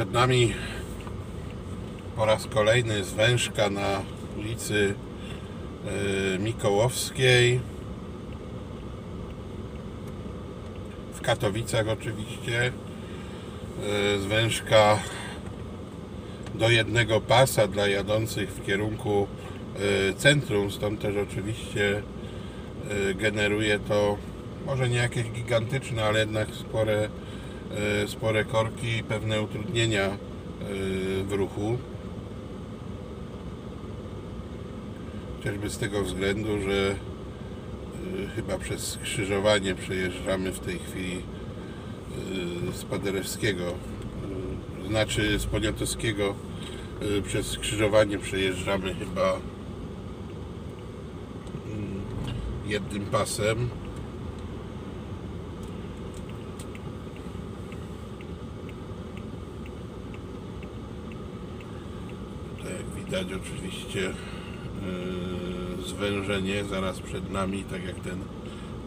Przed nami po raz kolejny zwężka na ulicy e, Mikołowskiej. W Katowicach oczywiście. E, Zwężka do jednego pasa dla jadących w kierunku e, centrum, stąd też oczywiście generuje to może nie jakieś gigantyczne, ale jednak spore, spore korki i pewne utrudnienia e, w ruchu. Chociażby z tego względu, że e, chyba przez skrzyżowanie przejeżdżamy w tej chwili z Paderewskiego, znaczy z Poniatowskiego przez skrzyżowanie przejeżdżamy chyba mm, jednym pasem. Tak jak widać oczywiście yy, zwężenie zaraz przed nami, tak jak ten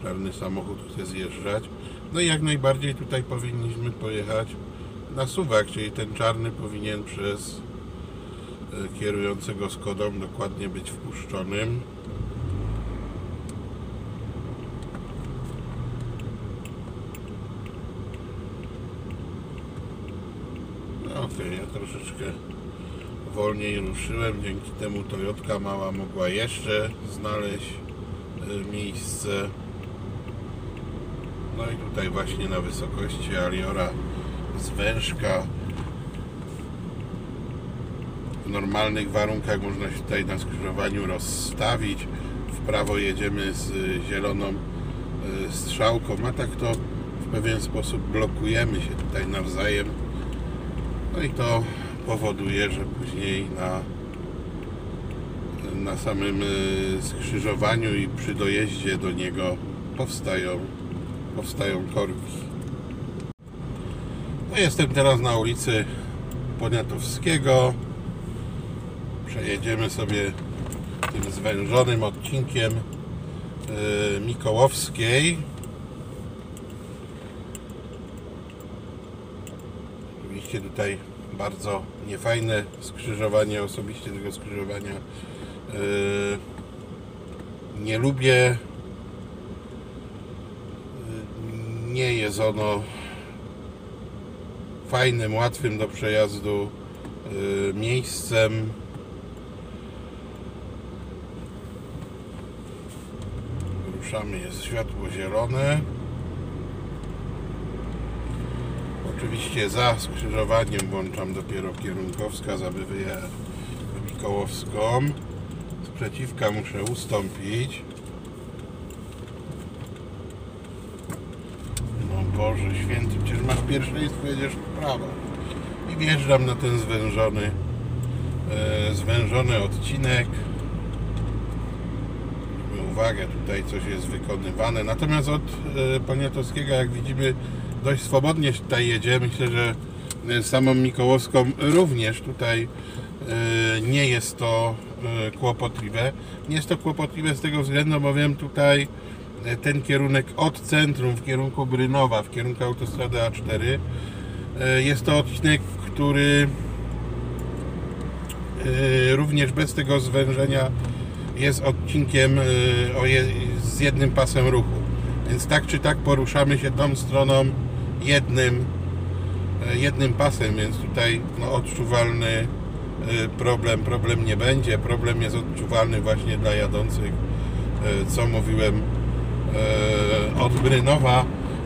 czarny samochód chce zjeżdżać. No i jak najbardziej tutaj powinniśmy pojechać na suwak, czyli ten czarny powinien przez yy, kierującego Skodą dokładnie być wpuszczonym. No okej, ja troszeczkę wolniej ruszyłem, dzięki temu Toyotka mała mogła jeszcze znaleźć y, miejsce. No i tutaj właśnie na wysokości Aliora zwężka w normalnych warunkach można się tutaj na skrzyżowaniu rozstawić. W prawo jedziemy z zieloną y, strzałką, a tak to w pewien sposób blokujemy się tutaj nawzajem. No i to powoduje, że później na, na samym y, skrzyżowaniu i przy dojeździe do niego powstają, powstają korki. No jestem teraz na ulicy Poniatowskiego. Przejedziemy sobie tym zwężonym odcinkiem y, Mikołowskiej. Oczywiście tutaj bardzo niefajne skrzyżowanie, osobiście tego skrzyżowania yy, nie lubię. Yy, Nie jest ono fajnym, łatwym do przejazdu yy, miejscem. Ruszamy, jest światło zielone. Oczywiście za skrzyżowaniem włączam dopiero kierunkowskaz, aby wyjechać Mikołowską. Sprzeciwka muszę ustąpić. No Boże święty, przecież masz pierwszeństwo, jedziesz w prawo. I wjeżdżam na ten zwężony, e, zwężony odcinek. Uwagę, tutaj coś jest wykonywane. Natomiast od e, Poniatowskiego, jak widzimy, dość swobodnie tutaj jedzie. Myślę, że e, samą Mikołowską również tutaj e, nie jest to e, kłopotliwe. Nie jest to kłopotliwe z tego względu, bowiem tutaj ten kierunek od centrum w kierunku Brynowa, w kierunku autostrady A4 e, jest to odcinek, który również bez tego zwężenia jest odcinkiem z jednym pasem ruchu. Więc tak czy tak poruszamy się tą stroną jednym, e, jednym pasem, więc tutaj no, odczuwalny e, problem, problem nie będzie. Problem jest odczuwalny właśnie dla jadących, e, co mówiłem, od Brynowa.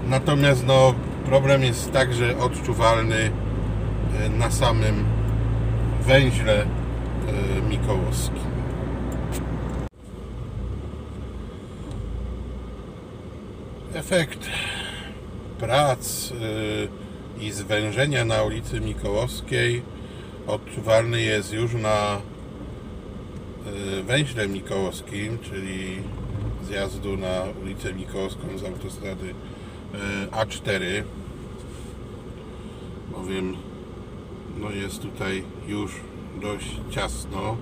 Natomiast no, problem jest także odczuwalny na samym węźle Mikołowskim. Efekt prac y, i zwężenia na ulicy Mikołowskiej. Odczuwalny jest już na y, węźle Mikołowskim, czyli zjazdu na ulicę Mikołowską z autostrady y, A4 bowiem no jest tutaj już dość ciasno